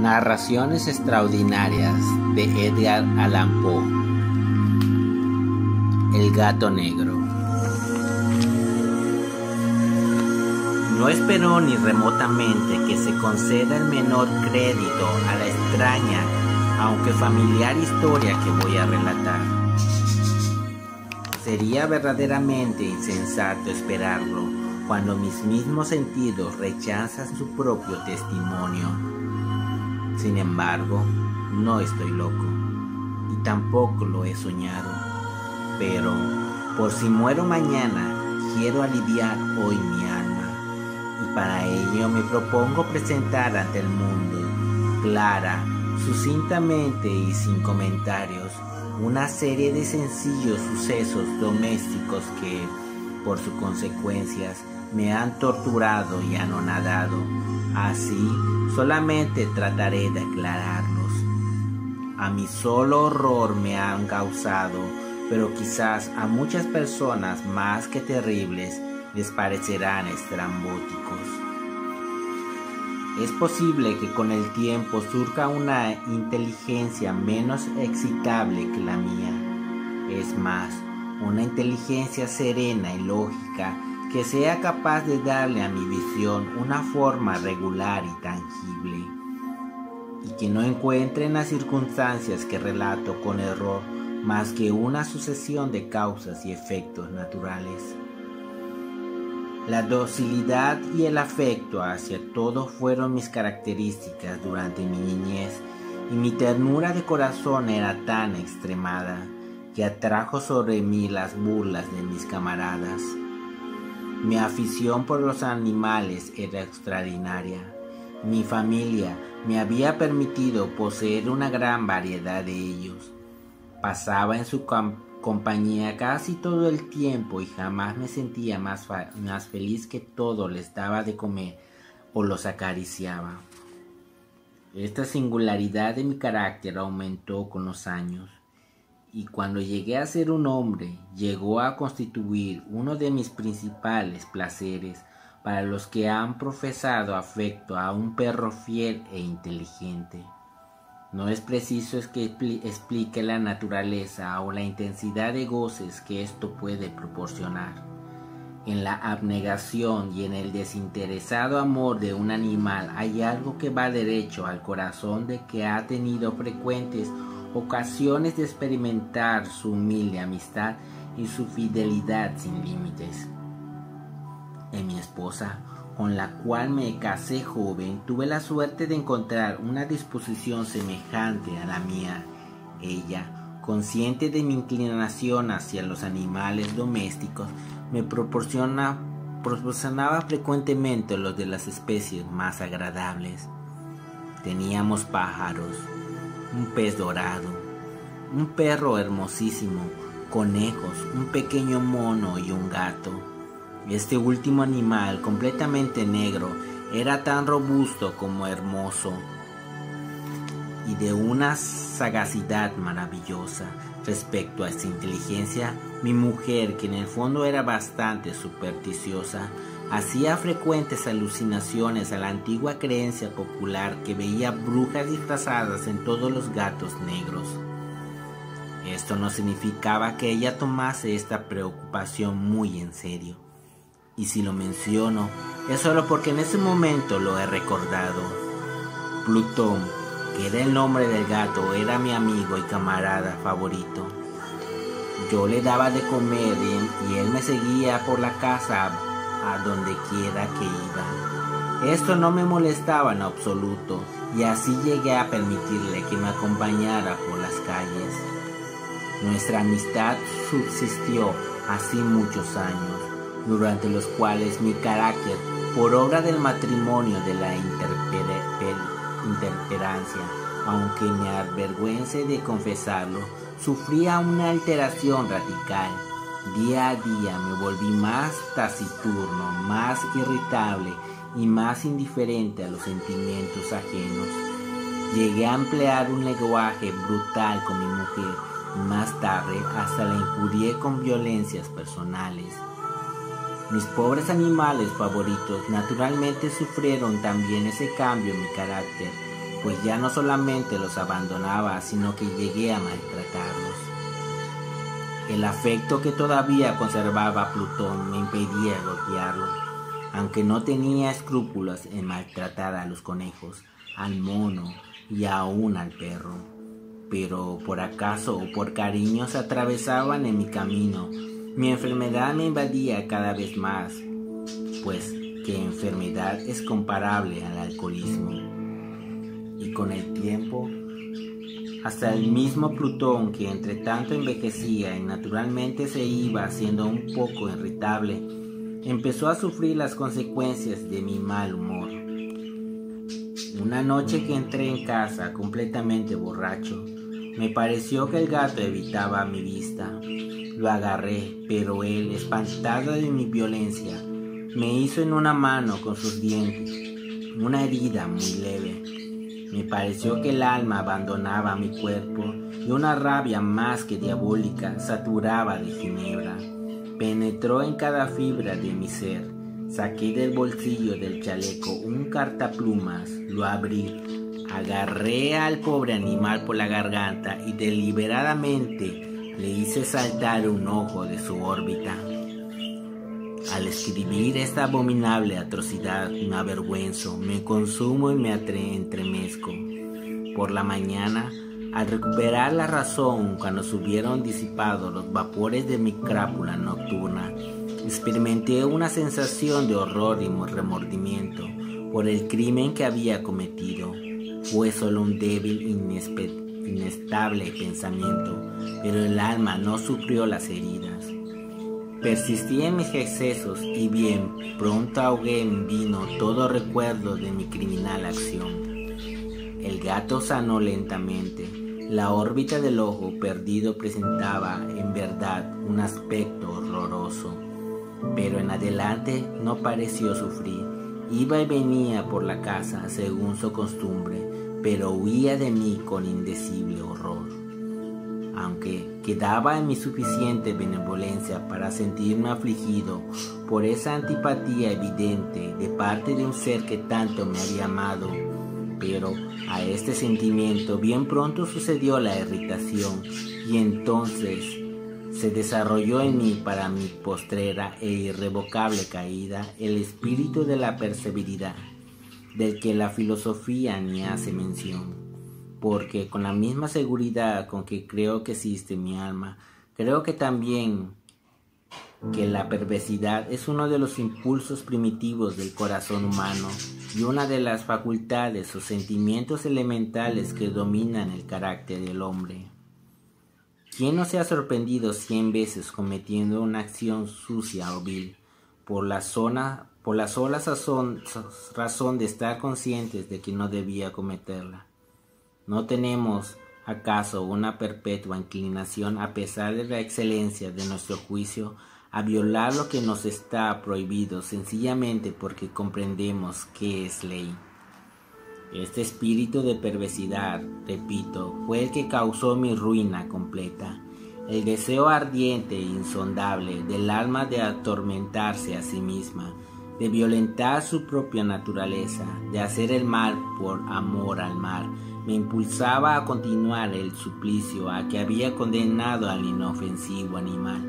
Narraciones extraordinarias de Edgar Allan Poe. El gato negro. No esperó ni remotamente que se conceda el menor crédito a la extraña, aunque familiar historia que voy a relatar. Sería verdaderamente insensato esperarlo cuando mis mismos sentidos rechazan su propio testimonio. Sin embargo, no estoy loco y tampoco lo he soñado. Pero, por si muero mañana, quiero aliviar hoy mi alma. Y para ello me propongo presentar ante el mundo, clara, sucintamente y sin comentarios, una serie de sencillos sucesos domésticos que, por sus consecuencias, me han torturado y anonadado. Así solamente trataré de aclararlos. A mi solo horror me han causado, pero quizás a muchas personas más que terribles les parecerán estrambóticos. Es posible que con el tiempo surja una inteligencia menos excitable que la mía. Es más, una inteligencia serena y lógica que sea capaz de darle a mi visión una forma regular y tangible, y que no encuentre en las circunstancias que relato con error más que una sucesión de causas y efectos naturales. La docilidad y el afecto hacia todo fueron mis características durante mi niñez y mi ternura de corazón era tan extremada que atrajo sobre mí las burlas de mis camaradas. Mi afición por los animales era extraordinaria. Mi familia me había permitido poseer una gran variedad de ellos. Pasaba en su compañía casi todo el tiempo y jamás me sentía más, más feliz que todo les daba de comer o los acariciaba. Esta singularidad de mi carácter aumentó con los años y cuando llegué a ser un hombre, llegó a constituir uno de mis principales placeres para los que han profesado afecto a un perro fiel e inteligente. No es preciso que explique la naturaleza o la intensidad de goces que esto puede proporcionar. En la abnegación y en el desinteresado amor de un animal hay algo que va derecho al corazón de que ha tenido frecuentes ocasiones de experimentar su humilde amistad y su fidelidad sin límites. En mi esposa, con la cual me casé joven, tuve la suerte de encontrar una disposición semejante a la mía. Ella, consciente de mi inclinación hacia los animales domésticos, me proporciona, proporcionaba frecuentemente los de las especies más agradables. Teníamos pájaros, un pez dorado, un perro hermosísimo, conejos, un pequeño mono y un gato. Este último animal, completamente negro, era tan robusto como hermoso y de una sagacidad maravillosa. Respecto a esta inteligencia, mi mujer, que en el fondo era bastante supersticiosa, hacía frecuentes alucinaciones a la antigua creencia popular que veía brujas disfrazadas en todos los gatos negros. Esto no significaba que ella tomase esta preocupación muy en serio. Y si lo menciono, es solo porque en ese momento lo he recordado. Plutón, era el nombre del gato, era mi amigo y camarada favorito. Yo le daba de comer y él me seguía por la casa a donde quiera que iba. Esto no me molestaba en absoluto y así llegué a permitirle que me acompañara por las calles. Nuestra amistad subsistió así muchos años, durante los cuales mi carácter, por obra del matrimonio de la interperancia, aunque me avergüence de confesarlo, sufría una alteración radical Día a día me volví más taciturno, más irritable y más indiferente a los sentimientos ajenos. Llegué a emplear un lenguaje brutal con mi mujer y más tarde hasta la injurié con violencias personales. Mis pobres animales favoritos naturalmente sufrieron también ese cambio en mi carácter pues ya no solamente los abandonaba, sino que llegué a maltratarlos. El afecto que todavía conservaba Plutón me impedía golpearlo, aunque no tenía escrúpulos en maltratar a los conejos, al mono y aún al perro. Pero por acaso o por cariño se atravesaban en mi camino. Mi enfermedad me invadía cada vez más, pues que enfermedad es comparable al alcoholismo. Y con el tiempo, hasta el mismo Plutón que entre tanto envejecía y naturalmente se iba haciendo un poco irritable, empezó a sufrir las consecuencias de mi mal humor. Una noche que entré en casa completamente borracho, me pareció que el gato evitaba mi vista. Lo agarré, pero él, espantado de mi violencia, me hizo en una mano con sus dientes, una herida muy leve. Me pareció que el alma abandonaba mi cuerpo y una rabia más que diabólica saturaba de ginebra. Penetró en cada fibra de mi ser Saqué del bolsillo del chaleco un cartaplumas, lo abrí, agarré al pobre animal por la garganta y deliberadamente le hice saltar un ojo de su órbita. Al escribir esta abominable atrocidad me avergüenzo, me consumo y me entremezco. Por la mañana, al recuperar la razón cuando se hubieron disipado los vapores de mi crápula nocturna, experimenté una sensación de horror y remordimiento por el crimen que había cometido. Fue solo un débil, inestable pensamiento, pero el alma no sufrió las heridas. Persistí en mis excesos y bien pronto ahogué en vino todo recuerdo de mi criminal acción. El gato sanó lentamente. La órbita del ojo perdido presentaba en verdad un aspecto horroroso pero en adelante no pareció sufrir. Iba y venía por la casa según su costumbre, pero huía de mí con indecible horror. Aunque quedaba en mi suficiente benevolencia para sentirme afligido por esa antipatía evidente de parte de un ser que tanto me había amado, pero a este sentimiento bien pronto sucedió la irritación y entonces se desarrolló en mí para mi postrera e irrevocable caída el espíritu de la perseveridad, del que la filosofía ni hace mención, porque con la misma seguridad con que creo que existe mi alma, creo que también que la perversidad es uno de los impulsos primitivos del corazón humano y una de las facultades o sentimientos elementales que dominan el carácter del hombre. ¿Quién no se ha sorprendido cien veces cometiendo una acción sucia o vil por la, zona, por la sola razón de estar conscientes de que no debía cometerla? ¿No tenemos acaso una perpetua inclinación, a pesar de la excelencia de nuestro juicio, a violar lo que nos está prohibido sencillamente porque comprendemos que es ley? Este espíritu de perversidad, repito, fue el que causó mi ruina completa. El deseo ardiente e insondable del alma de atormentarse a sí misma, de violentar su propia naturaleza, de hacer el mal por amor al mal, me impulsaba a continuar el suplicio a que había condenado al inofensivo animal,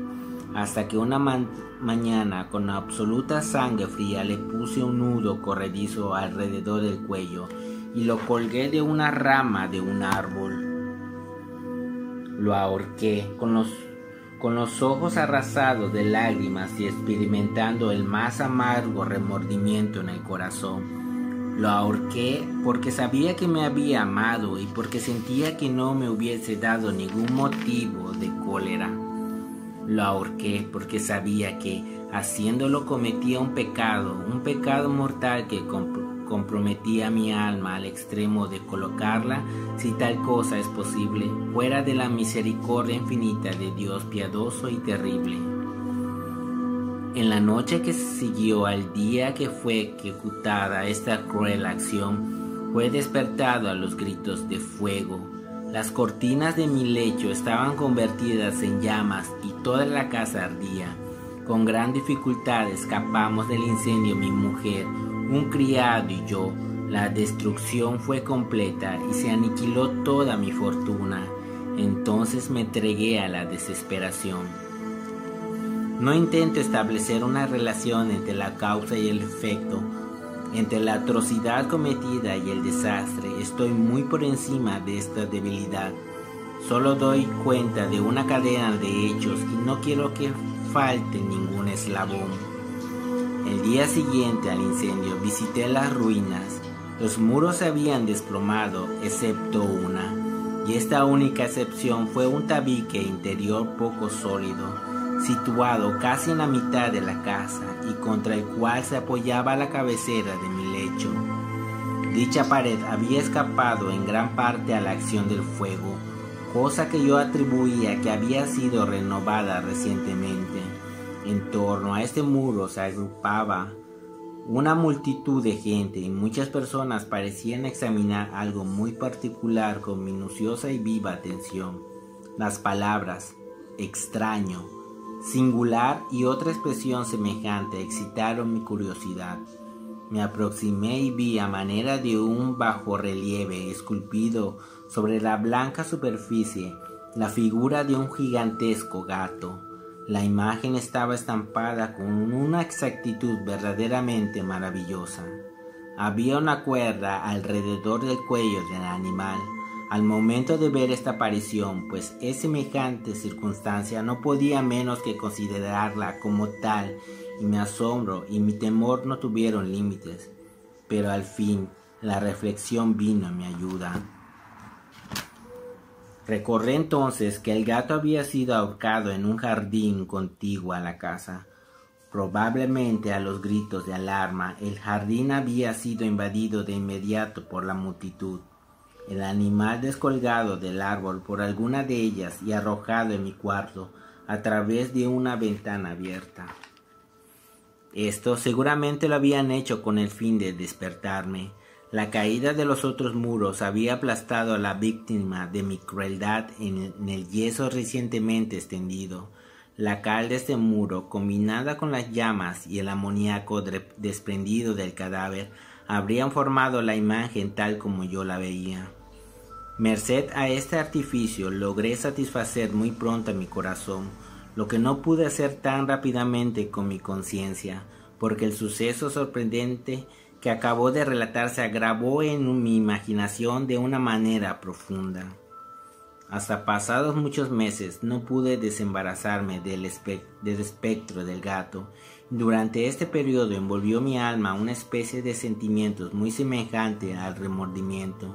hasta que una mañana con absoluta sangre fría le puse un nudo corredizo alrededor del cuello y lo colgué de una rama de un árbol. Lo ahorqué con los, con los ojos arrasados de lágrimas y experimentando el más amargo remordimiento en el corazón. Lo ahorqué porque sabía que me había amado y porque sentía que no me hubiese dado ningún motivo de cólera. Lo ahorqué porque sabía que haciéndolo cometía un pecado, un pecado mortal que comprometía mi alma al extremo de colocarla, si tal cosa es posible, fuera de la misericordia infinita de Dios piadoso y terrible. En la noche que siguió al día que fue ejecutada esta cruel acción, fue despertado a los gritos de fuego. Las cortinas de mi lecho estaban convertidas en llamas y toda la casa ardía. Con gran dificultad escapamos del incendio mi mujer, un criado y yo, La destrucción fue completa y se aniquiló toda mi fortuna. Entonces me entregué a la desesperación. No intento establecer una relación entre la causa y el efecto, entre la atrocidad cometida y el desastre. Estoy muy por encima de esta debilidad. Solo doy cuenta de una cadena de hechos y no quiero que falte ningún eslabón. El día siguiente al incendio visité las ruinas. Los muros se habían desplomado, excepto una, y esta única excepción fue un tabique interior poco sólido, situado casi en la mitad de la casa y contra el cual se apoyaba la cabecera de mi lecho. Dicha pared había escapado en gran parte a la acción del fuego, cosa que yo atribuía que había sido renovada recientemente. En torno a este muro se agrupaba una multitud de gente y muchas personas parecían examinar algo muy particular con minuciosa y viva atención. Las palabras extraño, singular y otra expresión semejante excitaron mi curiosidad. Me aproximé y vi a manera de un bajo relieve esculpido sobre la blanca superficie la figura de un gigantesco gato la imagen estaba estampada con una exactitud verdaderamente maravillosa. Había una cuerda alrededor del cuello del animal. Al momento de ver esta aparición, pues es semejante circunstancia, no podía menos que considerarla como tal, y mi asombro y mi temor no tuvieron límites. Pero al fin la reflexión vino a mi ayuda. Recordé entonces que el gato había sido ahorcado en un jardín contiguo a la casa. Probablemente a los gritos de alarma, el jardín había sido invadido de inmediato por la multitud. El animal descolgado del árbol por alguna de ellas y arrojado en mi cuarto a través de una ventana abierta. Esto seguramente lo habían hecho con el fin de despertarme, la caída de los otros muros había aplastado a la víctima de mi crueldad en el yeso recientemente extendido. La cal de este muro, combinada con las llamas y el amoníaco desprendido del cadáver, habrían formado la imagen tal como yo la veía. Merced a este artificio logré satisfacer muy pronto mi corazón, lo que no pude hacer tan rápidamente con mi conciencia, porque el suceso sorprendente que acabó de relatar se agravó en mi imaginación de una manera profunda. Hasta pasados muchos meses no pude desembarazarme del, del espectro del gato. Durante este periodo envolvió mi alma una especie de sentimientos muy semejante al remordimiento.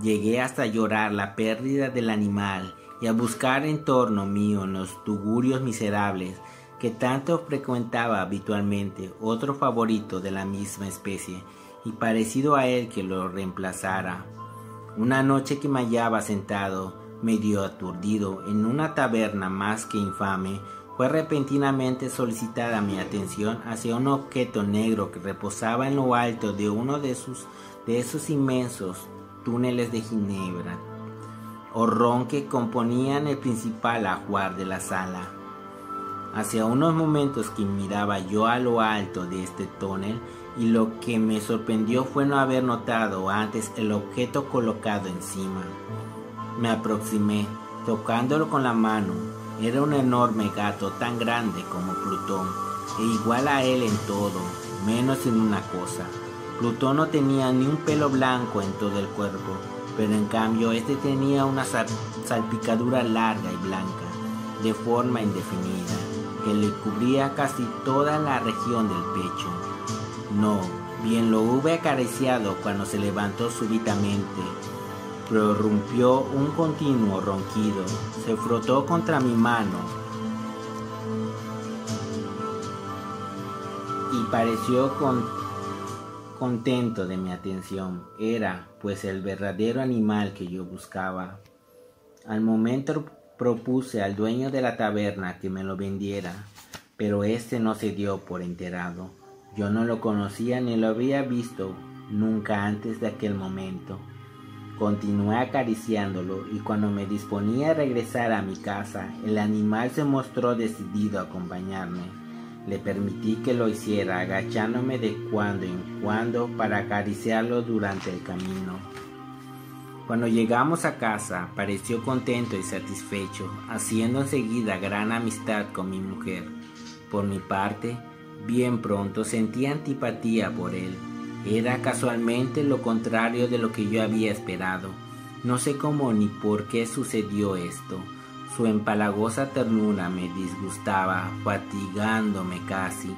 Llegué hasta llorar la pérdida del animal y a buscar en torno mío los tugurios miserables que tanto frecuentaba habitualmente otro favorito de la misma especie y parecido a él que lo reemplazara. Una noche que me hallaba sentado, medio aturdido, en una taberna más que infame, fue repentinamente solicitada mi atención hacia un objeto negro que reposaba en lo alto de uno de, sus, de esos inmensos túneles de Ginebra, horrón que componían el principal ajuar de la sala. Hacia unos momentos que miraba yo a lo alto de este túnel y lo que me sorprendió fue no haber notado antes el objeto colocado encima. Me aproximé, tocándolo con la mano. Era un enorme gato tan grande como Plutón, e igual a él en todo, menos en una cosa. Plutón no tenía ni un pelo blanco en todo el cuerpo, pero en cambio este tenía una salpicadura larga y blanca, de forma indefinida que le cubría casi toda la región del pecho. No, bien lo hube acariciado cuando se levantó súbitamente. Prorrumpió un continuo ronquido, se frotó contra mi mano y pareció contento de mi atención. Era, pues, el verdadero animal que yo buscaba. Al momento Propuse al dueño de la taberna que me lo vendiera, pero éste no se dio por enterado. Yo no lo conocía ni lo había visto nunca antes de aquel momento. Continué acariciándolo y cuando me disponía a regresar a mi casa, el animal se mostró decidido a acompañarme. Le permití que lo hiciera, agachándome de cuando en cuando para acariciarlo durante el camino. Cuando llegamos a casa, pareció contento y satisfecho, haciendo enseguida gran amistad con mi mujer. Por mi parte, bien pronto sentí antipatía por él. Era casualmente lo contrario de lo que yo había esperado. No sé cómo ni por qué sucedió esto. Su empalagosa ternura me disgustaba, fatigándome casi.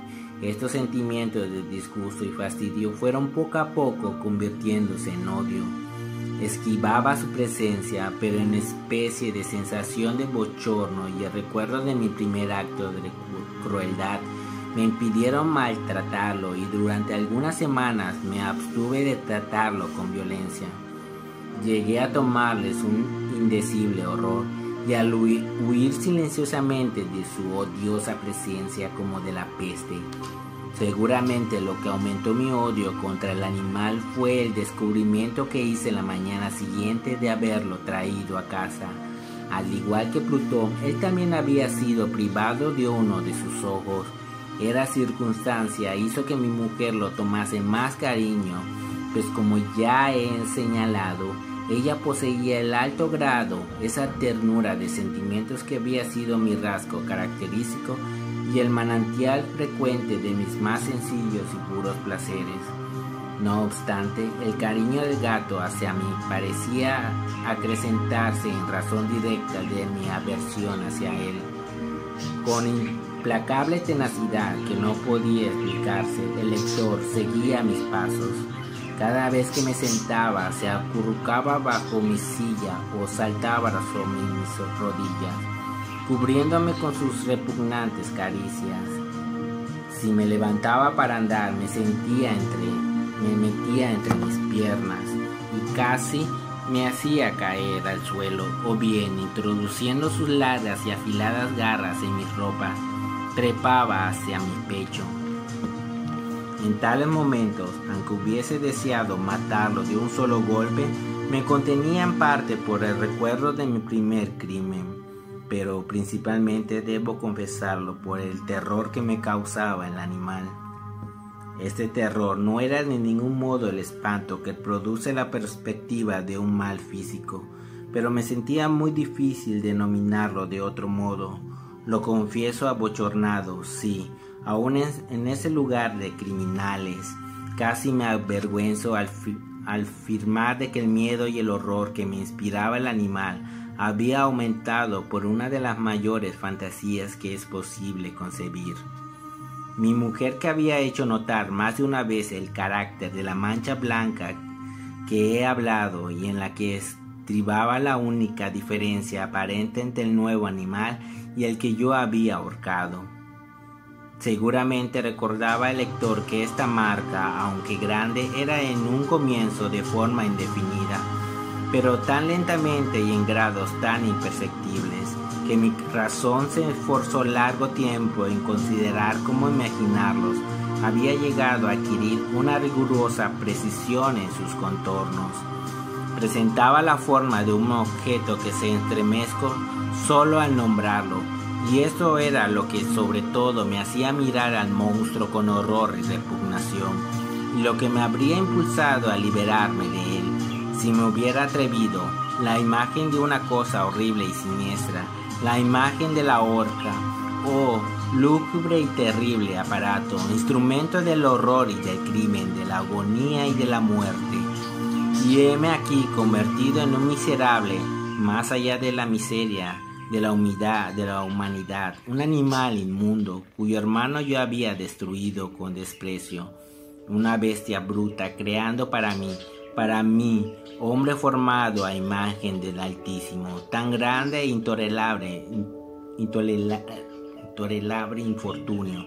Estos sentimientos de disgusto y fastidio fueron poco a poco convirtiéndose en odio. Esquivaba su presencia, pero en especie de sensación de bochorno y el recuerdo de mi primer acto de crueldad me impidieron maltratarlo y durante algunas semanas me abstuve de tratarlo con violencia. Llegué a tomarles un indecible horror y al huir, silenciosamente de su odiosa presencia como de la peste. Seguramente lo que aumentó mi odio contra el animal fue el descubrimiento que hice la mañana siguiente de haberlo traído a casa. Al igual que Plutón, él también había sido privado de uno de sus ojos. Era circunstancia hizo que mi mujer lo tomase más cariño, pues como ya he señalado, ella poseía el alto grado, esa ternura de sentimientos que había sido mi rasgo característico y el manantial frecuente de mis más sencillos y puros placeres. No obstante, el cariño del gato hacia mí parecía acrecentarse en razón directa de mi aversión hacia él. Con implacable tenacidad que no podía explicarse, el lector seguía mis pasos cada vez que me sentaba, se acurrucaba bajo mi silla o saltaba sobre mis rodillas, cubriéndome con sus repugnantes caricias. Si me levantaba para andar, me sentía entre, me metía entre mis piernas y casi me hacía caer al suelo, o bien introduciendo sus largas y afiladas garras en mis ropas, trepaba hacia mi pecho en tales momentos, aunque hubiese deseado matarlo de un solo golpe, me contenía en parte por el recuerdo de mi primer crimen, pero principalmente debo confesarlo por el terror que me causaba el animal. Este terror no era de ningún modo el espanto que produce la perspectiva de un mal físico, pero me sentía muy difícil denominarlo de otro modo. Lo confieso abochornado, sí, Aún en ese lugar de criminales, casi me avergüenzo al, al firmar de que el miedo y el horror que me inspiraba el animal había aumentado por una de las mayores fantasías que es posible concebir. Mi mujer que había hecho notar más de una vez el carácter de la mancha blanca que he hablado y en la que estribaba la única diferencia aparente entre el nuevo animal y el que yo había ahorcado. Seguramente recordaba el lector que esta marca, aunque grande, era en un comienzo de forma indefinida, pero tan lentamente y en grados tan imperceptibles, que mi razón se esforzó largo tiempo en considerar cómo imaginarlos, había llegado a adquirir una rigurosa precisión en sus contornos. Presentaba la forma de un objeto que se estremezco solo al nombrarlo, y esto era lo que sobre todo me hacía mirar al monstruo con horror y repugnación, y lo que me habría impulsado a liberarme de él, si me hubiera atrevido, la imagen de una cosa horrible y siniestra, la imagen de la horca, oh, lúgubre y terrible aparato, instrumento del horror y del crimen, de la agonía y de la muerte. Y heme aquí convertido en un miserable, más allá de la miseria, de la humedad de la humanidad, un animal inmundo cuyo hermano yo había destruido con desprecio, una bestia bruta creando para mí, para mí, hombre formado a imagen del Altísimo, tan grande e intolerable, intolerable infortunio.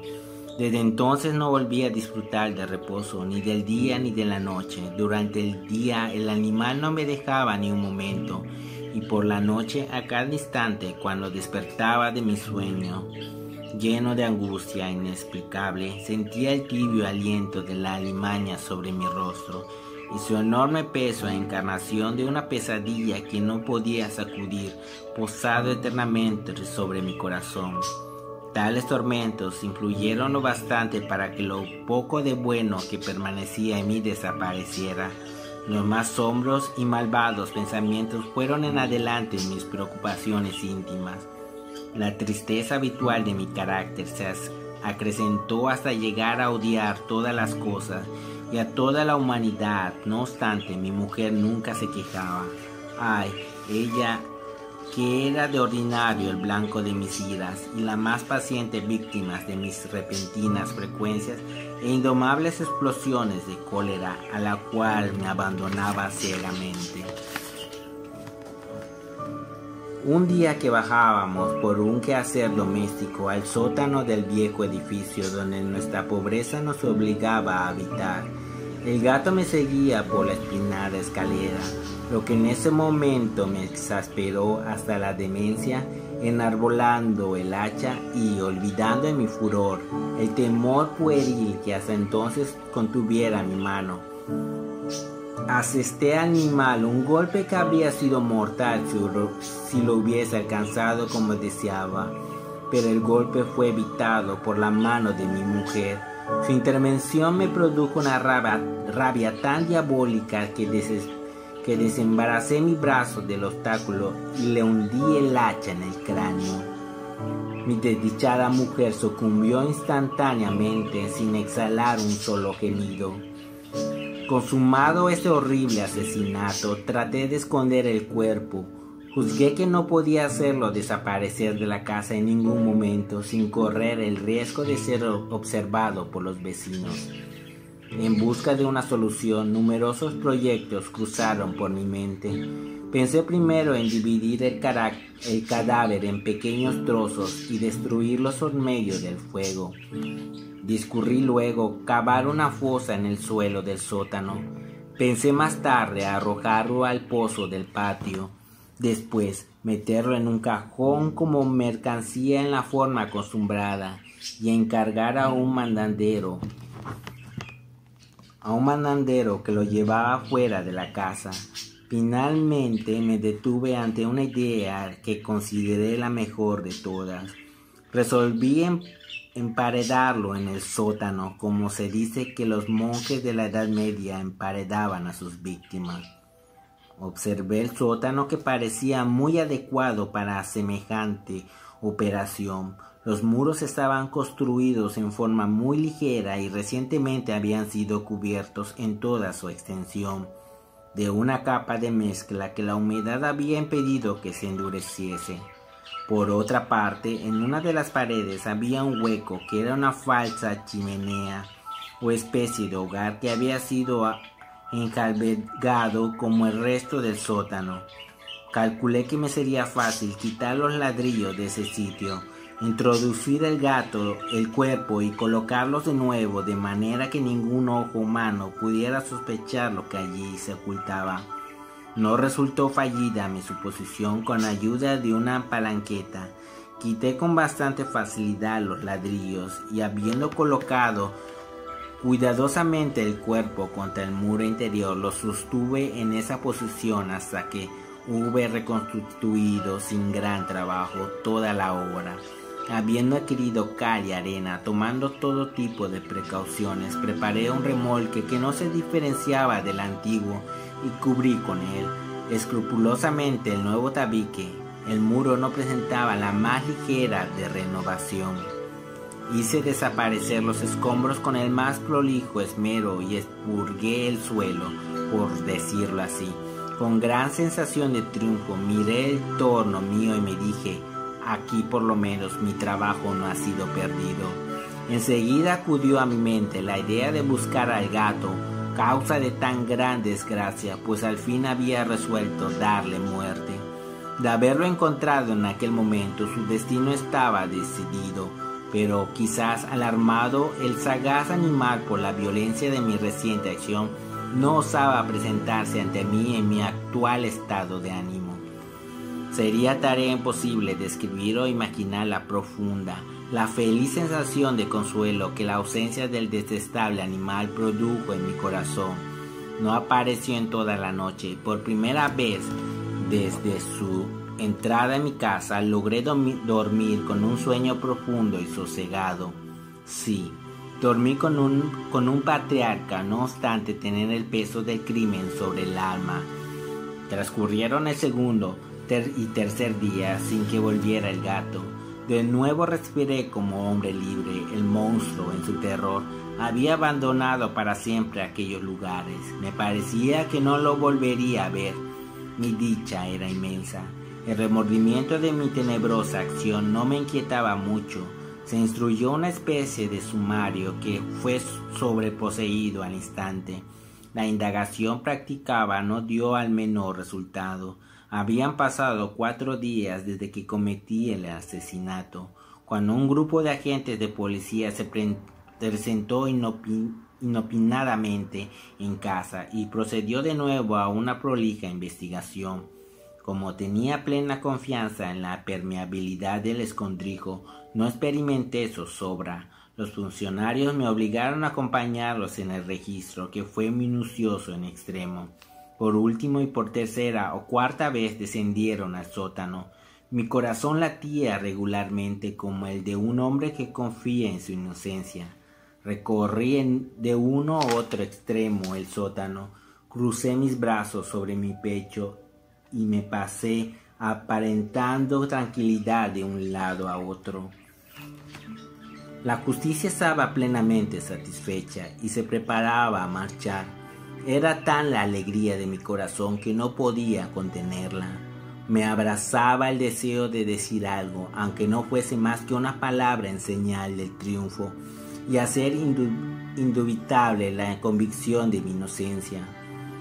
Desde entonces no volví a disfrutar del reposo, ni del día ni de la noche. Durante el día el animal no me dejaba ni un momento y por la noche a cada instante cuando despertaba de mi sueño, lleno de angustia inexplicable, sentía el tibio aliento de la alimaña sobre mi rostro y su enorme peso, encarnación de una pesadilla que no podía sacudir, posado eternamente sobre mi corazón. Tales tormentos influyeron lo bastante para que lo poco de bueno que permanecía en mí desapareciera. Los más sombros y malvados pensamientos fueron en adelante mis preocupaciones íntimas. La tristeza habitual de mi carácter se acrecentó hasta llegar a odiar todas las cosas y a toda la humanidad. No obstante, mi mujer nunca se quejaba. Ay, ella que era de ordinario el blanco de mis iras y la más paciente víctima de mis repentinas frecuencias e indomables explosiones de cólera a la cual me abandonaba ciegamente. Un día que bajábamos por un quehacer doméstico al sótano del viejo edificio donde nuestra pobreza nos obligaba a habitar, el gato me seguía por la espinada escalera, lo que en ese momento me exasperó hasta la demencia, enarbolando el hacha y olvidando en mi furor el temor pueril que hasta entonces contuviera mi mano. Asesté animal un golpe que habría sido mortal si lo hubiese alcanzado como deseaba, pero el golpe fue evitado por la mano de mi mujer. Su intervención me produjo una rabia, tan diabólica que desesperó que desembaracé mi brazo del obstáculo y le hundí el hacha en el cráneo. Mi desdichada mujer sucumbió instantáneamente sin exhalar un solo gemido. Consumado este horrible asesinato, traté de esconder el cuerpo. Juzgué que no podía hacerlo desaparecer de la casa en ningún momento sin correr el riesgo de ser observado por los vecinos. En busca de una solución, numerosos proyectos cruzaron por mi mente. Pensé primero en dividir el, cadáver en pequeños trozos y destruirlos por medio del fuego. Discurrí luego cavar una fosa en el suelo del sótano. Pensé más tarde arrojarlo al pozo del patio. Después meterlo en un cajón como mercancía en la forma acostumbrada y encargar a un mandandero a un mandandero que lo llevaba fuera de la casa. Finalmente me detuve ante una idea que consideré la mejor de todas. Resolví em-, emparedarlo en el sótano, como se dice que los monjes de la Edad Media emparedaban a sus víctimas. Observé el sótano que parecía muy adecuado para semejante operación, los muros estaban construidos en forma muy ligera y recientemente habían sido cubiertos en toda su extensión de una capa de mezcla que la humedad había impedido que se endureciese. Por otra parte, en una de las paredes había un hueco que era una falsa chimenea o especie de hogar que había sido enjalbegado como el resto del sótano. Calculé que me sería fácil quitar los ladrillos de ese sitio introducir el gato, el cuerpo y colocarlos de nuevo de manera que ningún ojo humano pudiera sospechar lo que allí se ocultaba. No resultó fallida mi suposición con ayuda de una palanqueta. Quité con bastante facilidad los ladrillos y habiendo colocado cuidadosamente el cuerpo contra el muro interior, lo sostuve en esa posición hasta que hube reconstruido sin gran trabajo toda la obra. Habiendo adquirido cal y arena, tomando todo tipo de precauciones, preparé un remolque que no se diferenciaba del antiguo y cubrí con él escrupulosamente el nuevo tabique. El muro no presentaba la más ligera de renovación. Hice desaparecer los escombros con el más prolijo esmero y expurgué el suelo, por decirlo así. Con gran sensación de triunfo miré el torno mío y me dije, Aquí por lo menos mi trabajo no ha sido perdido. Enseguida acudió a mi mente la idea de buscar al gato, causa de tan gran desgracia, pues al fin había resuelto darle muerte. De haberlo encontrado en aquel momento, su destino estaba decidido, pero quizás alarmado, el sagaz animal por la violencia de mi reciente acción no osaba presentarse ante mí en mi actual estado de ánimo. Sería tarea imposible describir o imaginar la profunda, la feliz sensación de consuelo que la ausencia del detestable animal produjo en mi corazón. No apareció en toda la noche. Por primera vez desde su entrada en mi casa, logré dormir con un sueño profundo y sosegado. Sí, dormí con un, con un patriarca, no obstante tener el peso del crimen sobre el alma. Transcurrieron el segundo y tercer día sin que volviera el gato. De nuevo respiré como hombre libre. El monstruo, en su terror, había abandonado para siempre aquellos lugares. Me parecía que no lo volvería a ver. Mi dicha era inmensa. El remordimiento de mi tenebrosa acción no me inquietaba mucho. Se instruyó una especie de sumario que fue sobreposeído al instante. La indagación practicada no dio al menor resultado. Habían pasado cuatro días desde que cometí el asesinato, cuando un grupo de agentes de policía se presentó inopinadamente en casa y procedió de nuevo a una prolija investigación. Como tenía plena confianza en la permeabilidad del escondrijo, no experimenté zozobra. Los funcionarios me obligaron a acompañarlos en el registro, que fue minucioso en extremo. Por último y por tercera o cuarta vez descendieron al sótano. Mi corazón latía regularmente como el de un hombre que confía en su inocencia. Recorrí de uno a otro extremo el sótano, crucé mis brazos sobre mi pecho y me pasé aparentando tranquilidad de un lado a otro. La justicia estaba plenamente satisfecha y se preparaba a marchar. Era tan la alegría de mi corazón que no podía contenerla. Me abrazaba el deseo de decir algo, aunque no fuese más que una palabra en señal del triunfo, y hacer indubitable la convicción de mi inocencia.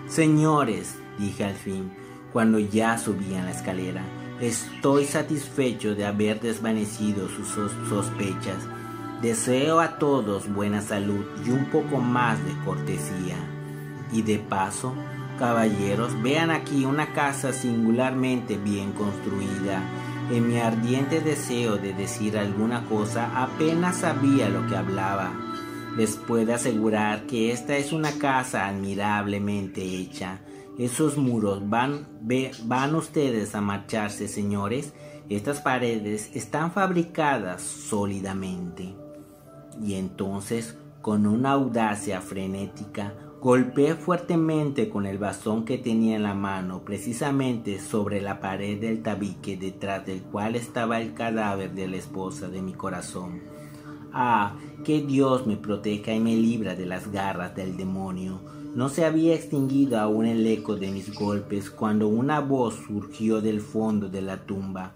Señores, dije al fin, cuando ya subía la escalera, estoy satisfecho de haber desvanecido sus sospechas. Deseo a todos buena salud y un poco más de cortesía. Y de paso, caballeros, vean aquí una casa singularmente bien construida. En mi ardiente deseo de decir alguna cosa, apenas sabía lo que hablaba. Les puedo asegurar que esta es una casa admirablemente hecha. Esos muros van, van ustedes a marcharse, señores. Estas paredes están fabricadas sólidamente. Y entonces, con una audacia frenética, Golpeé fuertemente con el bastón que tenía en la mano precisamente sobre la pared del tabique detrás del cual estaba el cadáver de la esposa de mi corazón. Ah, que Dios me proteja y me libra de las garras del demonio. No se había extinguido aún el eco de mis golpes cuando una voz surgió del fondo de la tumba.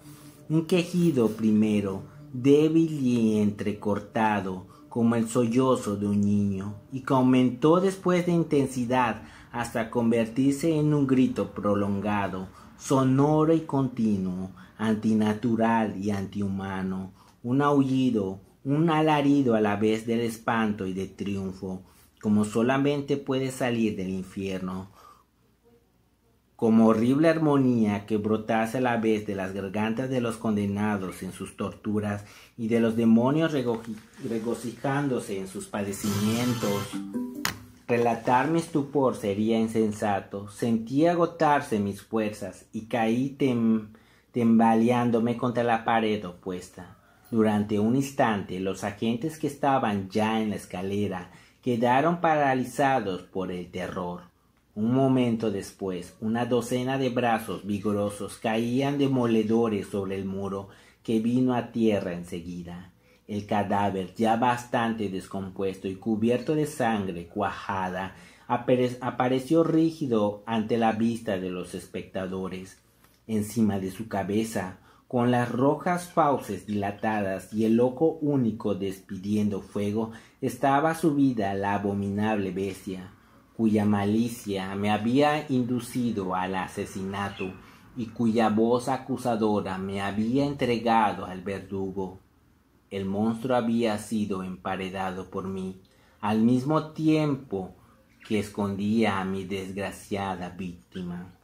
Un quejido primero, débil y entrecortado, como el sollozo de un niño, y que aumentó después de intensidad hasta convertirse en un grito prolongado, sonoro y continuo, antinatural y antihumano, un aullido, un alarido a la vez del espanto y de triunfo, como solamente puede salir del infierno, como horrible armonía que brotase a la vez de las gargantas de los condenados en sus torturas y de los demonios regocijándose en sus padecimientos. Relatar mi estupor sería insensato. Sentí agotarse mis fuerzas y caí tembaleándome contra la pared opuesta. Durante un instante los agentes que estaban ya en la escalera quedaron paralizados por el terror. Un momento después, una docena de brazos vigorosos caían demoledores sobre el muro, que vino a tierra enseguida. El cadáver, ya bastante descompuesto y cubierto de sangre cuajada, apareció rígido ante la vista de los espectadores. Encima de su cabeza, con las rojas fauces dilatadas y el ojo único despidiendo fuego, estaba subida la abominable bestia cuya malicia me había inducido al asesinato y cuya voz acusadora me había entregado al verdugo. El monstruo había sido emparedado por mí, al mismo tiempo que escondía a mi desgraciada víctima.